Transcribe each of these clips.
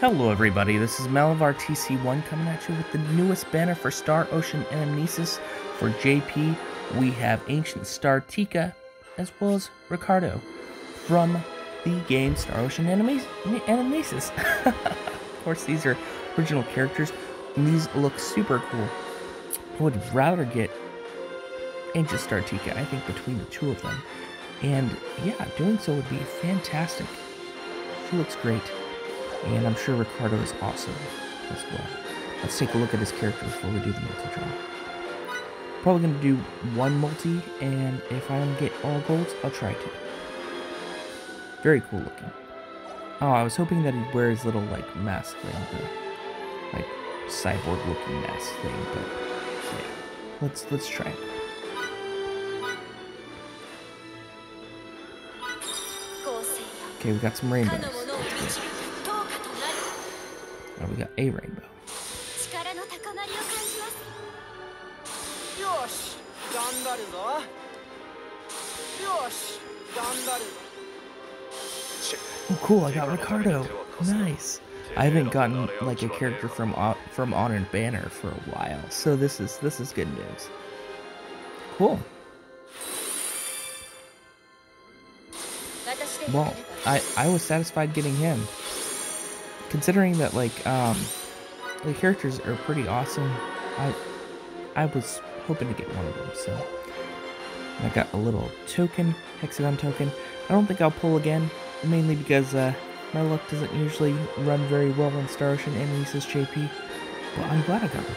Hello everybody, this is Malavar TC1 coming at you with the newest banner for Star Ocean Anamnesis. For JP, we have Ancient Star Tika, as well as Ricardo, from the game Star Ocean Anamnesis. of course, these are original characters, and these look super cool. I would rather get Ancient Star Tika, I think, between the two of them. And yeah, doing so would be fantastic. She looks great. And I'm sure Ricardo is awesome as well. Let's take a look at his character before we do the multi-draw. Probably going to do one multi, and if I don't get all golds, I'll try to. Very cool looking. Oh, I was hoping that he'd wear his little, like, mask thing, the, like, cyborg-looking mask thing, but, yeah. Let's, let's try it. Okay, we got some rainbows. Oh, we got a rainbow. Oh, cool! I got Ricardo. Nice. I haven't gotten like a character from from Honor Banner for a while, so this is this is good news. Cool. Well, I I was satisfied getting him considering that like um the characters are pretty awesome i i was hoping to get one of them so. I got a little token hexagon token. I don't think i'll pull again mainly because uh my luck doesn't usually run very well in star ocean anamnesis jp but i'm glad i got it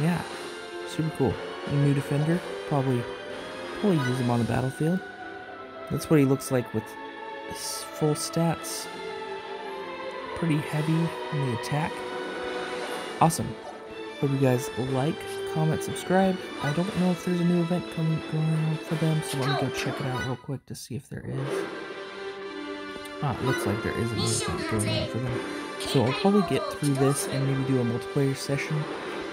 yeah super cool. New defender probably probably use him on the battlefield. That's what he looks like with full stats. Pretty heavy in the attack. Awesome. Hope you guys like, comment, subscribe. I don't know if there's a new event coming going on for them, so let me go check it out real quick to see if there is. Ah, it looks like there is a new event going on for them. So I'll probably get through this and maybe do a multiplayer session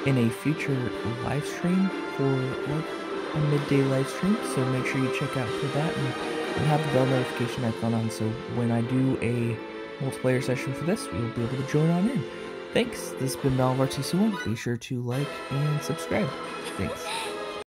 in a future live stream for like a midday live stream. So make sure you check out for that and and have the bell notification icon on so when I do a multiplayer session for this, you'll be able to join on in. Thanks. This has been Malavar TC1. Be sure to like and subscribe. Thanks.